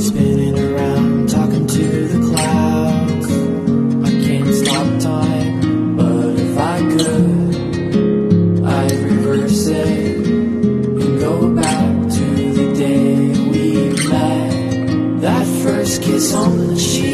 spinning around, talking to the clouds. I can't stop time, but if I could, I'd reverse it and go back to the day we met. That first kiss on the cheek.